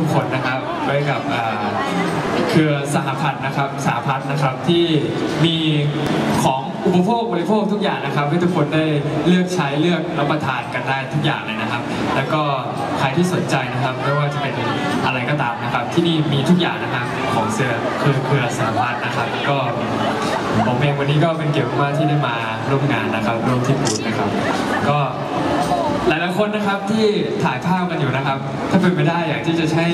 ทุกๆคนนะครับไว้กับเครือสหพัฒน์นะครับสหพัฒน์นะครับที่มีของอุปโภคบริโภคทุกอย่างนะครับให้ทุกคนได้เลือกใช้เลือกรับประทานกันได้ทุกอย่างเลยนะครับ แล้วก็ใครที่สนใจนะครับไม่ว่าจะเป็นอะไรก็ตามนะครับ ที่นี่มีทุกอย่างนะครับของเสือคือเครือสหพัฒน์นะครับ ก็ผมเองวันนี้ก็เป็นเกียรติมากที่ได้มาร่วมงานนะครับร่วมที่บูธนะครับ ก็ คนนะครับที่ถ่ายภาพกันอยู่นะครับ ถ้าเป็นไปได้อยากที่จะใช้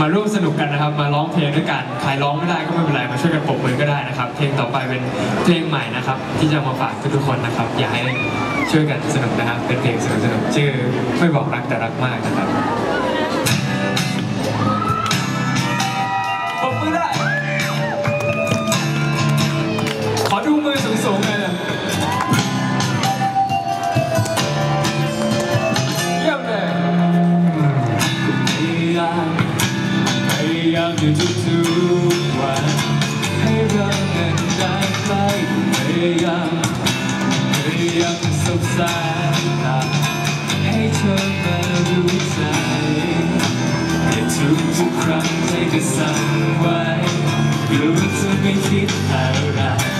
มาร่วมสนุกกันนะครับ มาร้องเพลงด้วยกันใครร้องไม่ได้ก็ไม่เป็นไรมาช่วยกันปรบมือก็ได้นะครับ เพลงต่อไปเป็นเพลงใหม่นะครับ ที่จะมาฝากทุกๆคนนะครับ อยากให้ช่วยกันสนุกนะครับ เป็นเพลงสนุกๆชื่อไม่บอกรักแต่รักมากนะครับ พยายามอยู่ทุกๆวัน ให้เรานั้นได้ใกลพยายามพยายามสบสายตาให้เธอมารู้ใจแต่ทุกๆครั้งใจก็สั่นไหวกลัวจะไม่คิดอะไร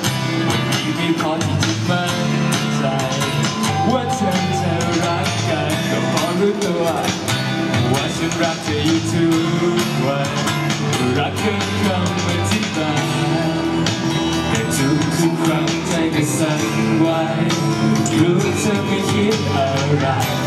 อรู้ตัวว่าฉันรักเธออยู่ทุกวันรักเกินคำอธิบายแต่ทุกทุกๆครั้งใจก็สั่นไหวรู้เธอไม่คิดอะไร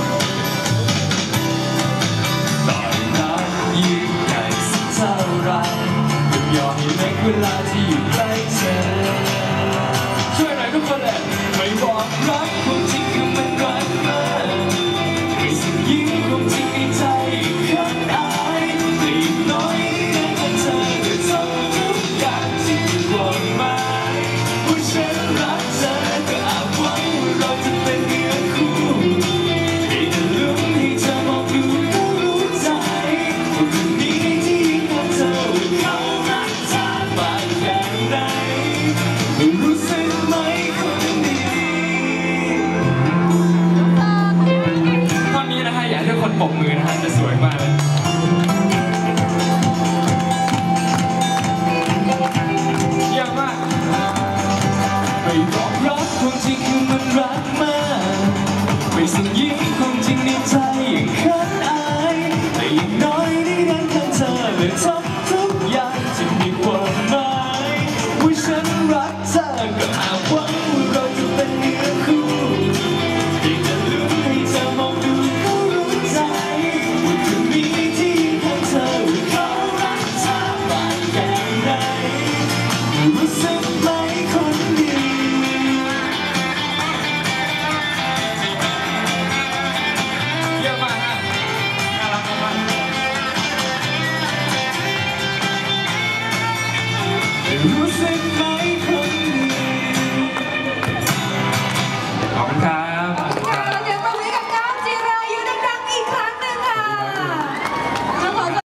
รักความจริงคือมันรักมากไม่สิ่งยิ่งความ music.